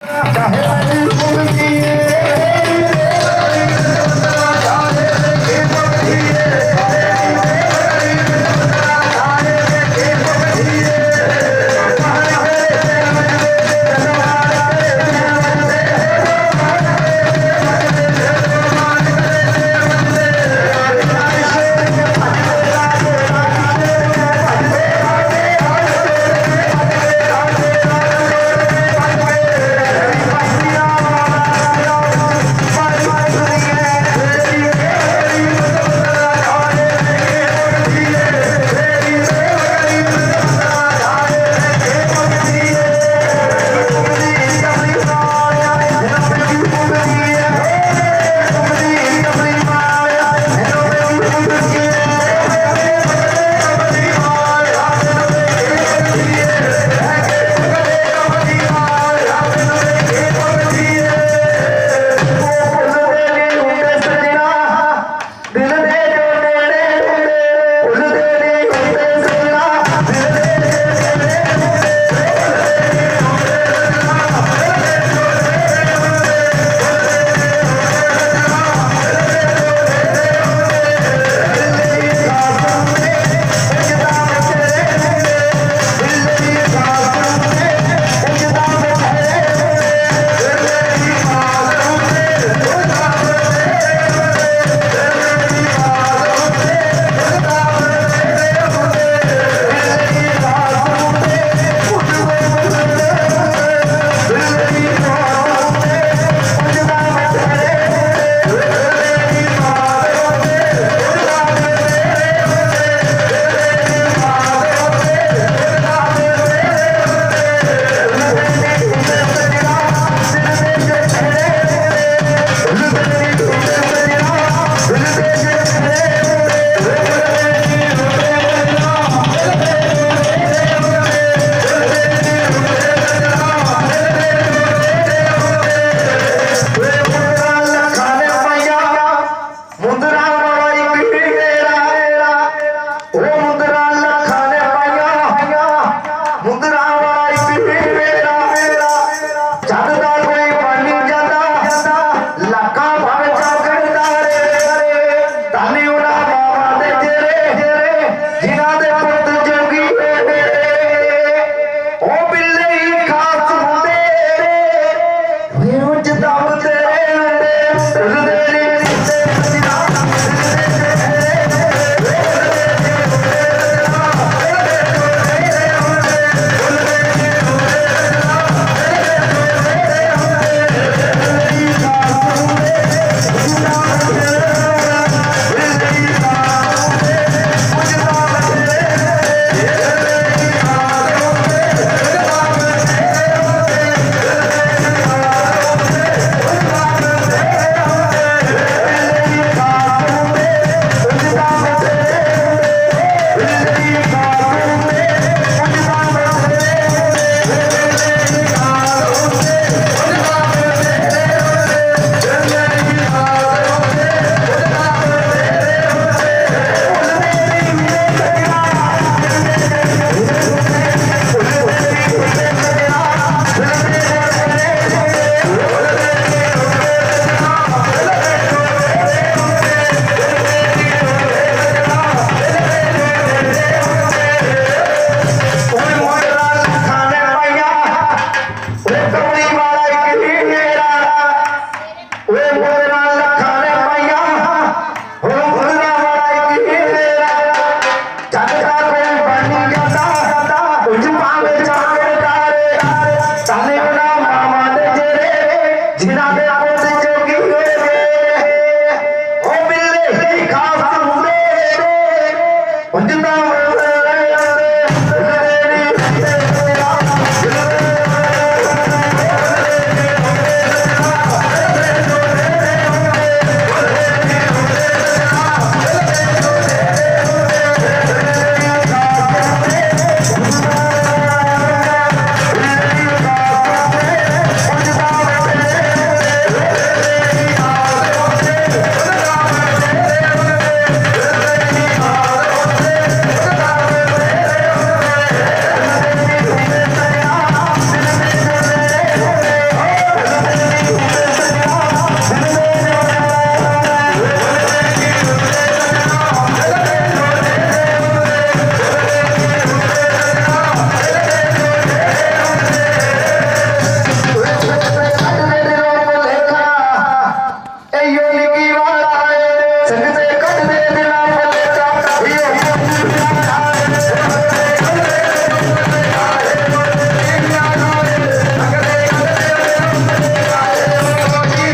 En el যাবে